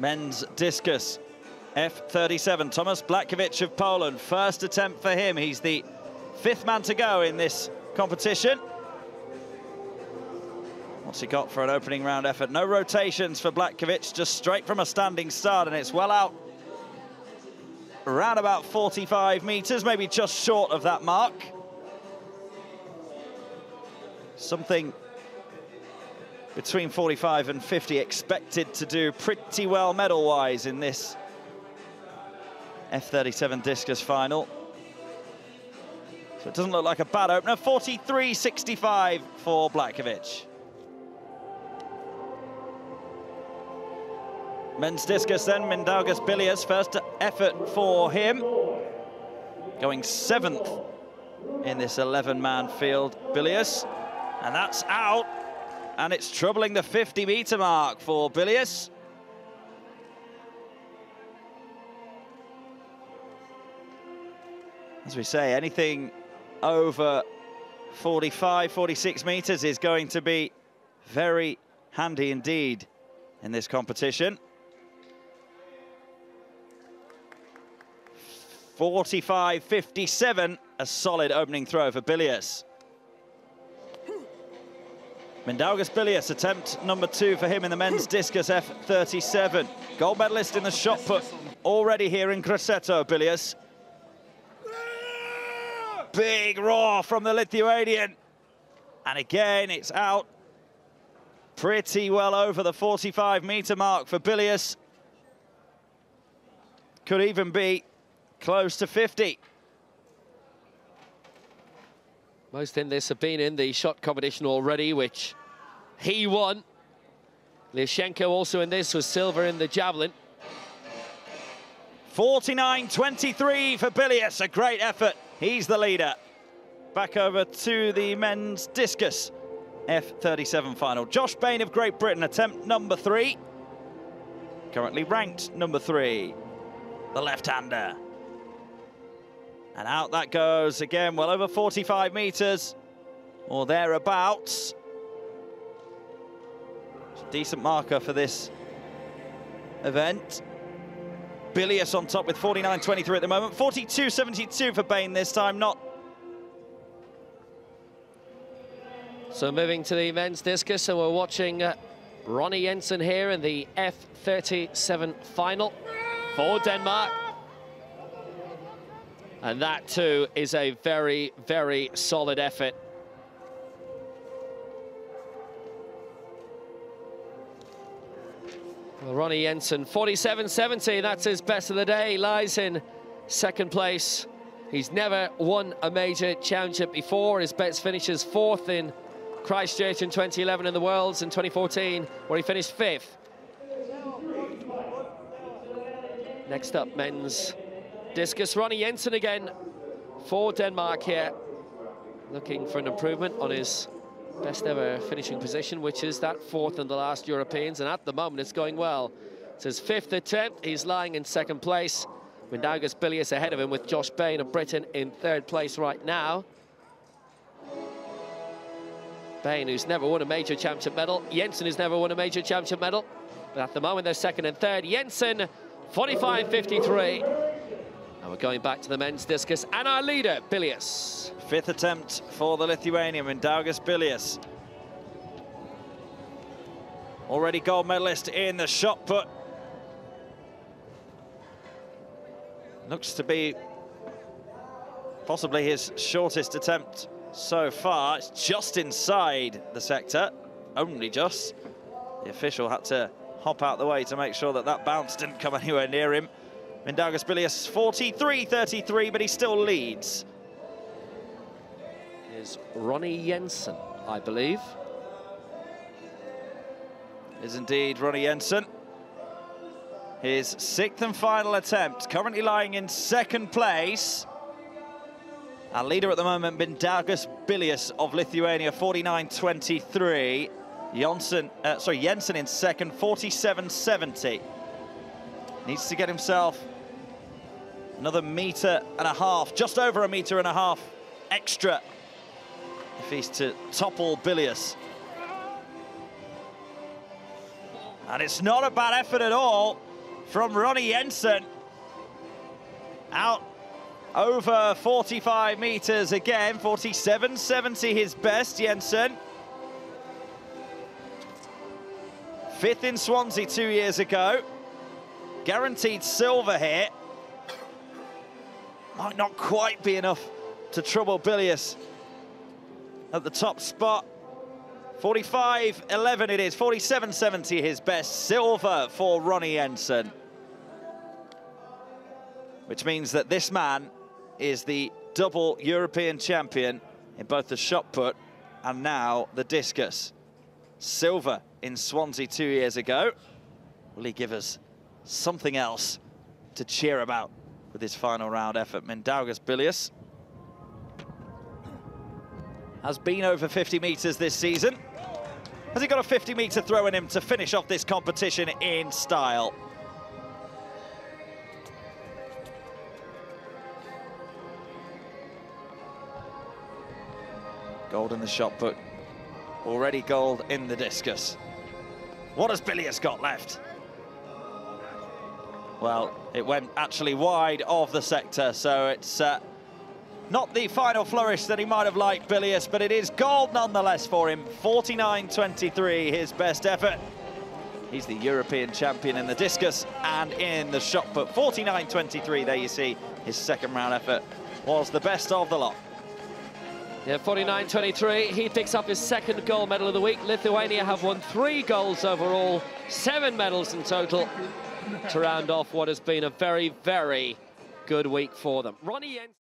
Men's discus, F37, Thomas Blatkiewicz of Poland. First attempt for him. He's the fifth man to go in this competition. What's he got for an opening round effort? No rotations for Blatkiewicz, just straight from a standing start, and it's well out. Around about 45 metres, maybe just short of that mark. Something between 45 and 50 expected to do pretty well medal-wise in this F37 discus final. So it doesn't look like a bad opener. 43.65 for Blatkiewicz. Men's discus then, Mindaugas Bilius, first effort for him. Going seventh in this 11-man field, Bilius. And that's out. And it's troubling the 50-meter mark for Bilius. As we say, anything over 45, 46 meters is going to be very handy indeed in this competition. 45-57, a solid opening throw for Bilius. Mindaugas Bilius, attempt number two for him in the men's discus F37. Gold medalist in the shot put already here in Grosseto, Bilius. Big roar from the Lithuanian. And again, it's out pretty well over the 45 meter mark for Bilius. Could even be close to 50. Most in this have been in the shot competition already, which he won. Lyashenko also in this was silver in the javelin. 49-23 for Bilius, a great effort. He's the leader. Back over to the men's discus F37 final. Josh Bain of Great Britain, attempt number three. Currently ranked number three, the left-hander. And out that goes again, well over 45 metres or thereabouts. Decent marker for this event. Bilius on top with 49.23 at the moment. 42.72 for Bain this time, not... So moving to the men's discus, and we're watching uh, Ronni Jensen here in the F37 final for Denmark. And that too is a very, very solid effort. Well, Ronni Jensen, 47.70, that's his best of the day, lies in second place. He's never won a major championship before. His best finishes fourth in Christchurch in 2011 in the Worlds in 2014, where he finished fifth. Next up, men's discus. Ronni Jensen again for Denmark here. Looking for an improvement on his best ever finishing position, which is that fourth in the last Europeans, and at the moment it's going well. It's his fifth attempt, he's lying in second place. Mindaugas Bilius ahead of him with Josh Bain of Britain in third place right now. Bain, who's never won a major championship medal. Jensen, who's never won a major championship medal. But at the moment, they're second and third. Jensen, 45.53. And we're going back to the men's discus and our leader, Bilius. Fifth attempt for the Lithuanian, Mindaugas Bilius. Already gold medalist in the shot put. Looks to be possibly his shortest attempt so far. It's just inside the sector, only just. The official had to hop out the way to make sure that that bounce didn't come anywhere near him. Mindaugas Bilius 43-33, but he still leads. Is Ronni Jensen, I believe. Is indeed Ronni Jensen. His sixth and final attempt, currently lying in second place. Our leader at the moment, Mindaugas Bilius of Lithuania, 49.23. Jensen, uh, sorry, Jensen in second, 47.70. Needs to get himself another metre and a half, just over a metre and a half extra if he's to topple Bilius. And it's not a bad effort at all. from Ronni Jensen. Out over 45 meters again, 47.70 his best, Jensen. Fifth in Swansea two years ago. Guaranteed silver here. Might not quite be enough to trouble Bilius at the top spot. 45-11 it is, 47-70 his best. Silver for Ronni Jensen. Which means that this man is the double European champion in both the shot put and now the discus. Silver in Swansea two years ago. Will he give us something else to cheer about with his final round effort? Mindaugas Bilius has been over 50 metres this season. Has he got a 50 metre throw in him to finish off this competition in style? Gold in the shot put. Already gold in the discus. What has Bilius got left? Well, it went actually wide of the sector, so it's uh, not the final flourish that he might have liked, Bilius, but it is gold nonetheless for him. 49.23, his best effort. He's the European champion in the discus and in the shot put. 49.23, there you see his second round effort was the best of the lot. Yeah, 49-23. He picks up his second gold medal of the week. Lithuania have won three golds overall, seven medals in total to round off what has been a very, very good week for them. Jensen.